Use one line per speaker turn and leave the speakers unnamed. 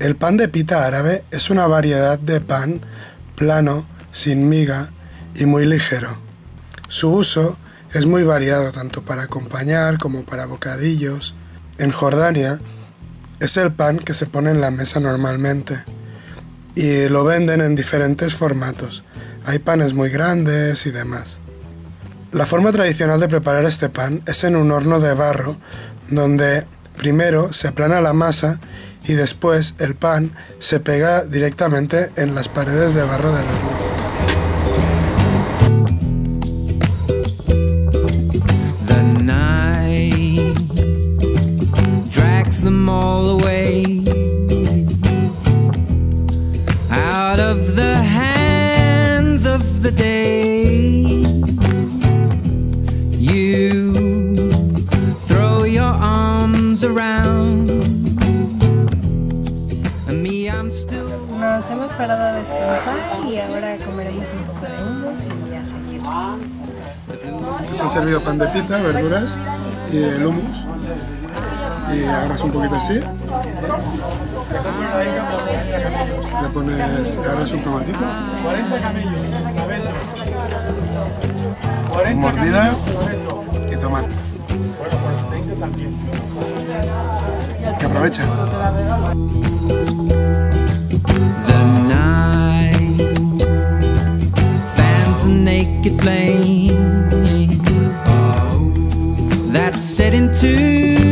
El pan de pita árabe es una variedad de pan plano, sin miga y muy ligero. Su uso es muy variado tanto para acompañar como para bocadillos. En Jordania es el pan que se pone en la mesa normalmente y lo venden en diferentes formatos. Hay panes muy grandes y demás. La forma tradicional de preparar este pan es en un horno de barro donde primero se aplana la masa y después el pan se pega directamente en las paredes de barro del horno.
Them out of the
Nos hemos parado a descansar y ahora comeremos un poco de hummus y a seguir.
Nos han servido pan de pita, verduras y el hummus. Y agarras un poquito así. Le pones, agarras un tomatito. Mordida y tomate. Que aprovecha.
The night fans a naked flame that's set into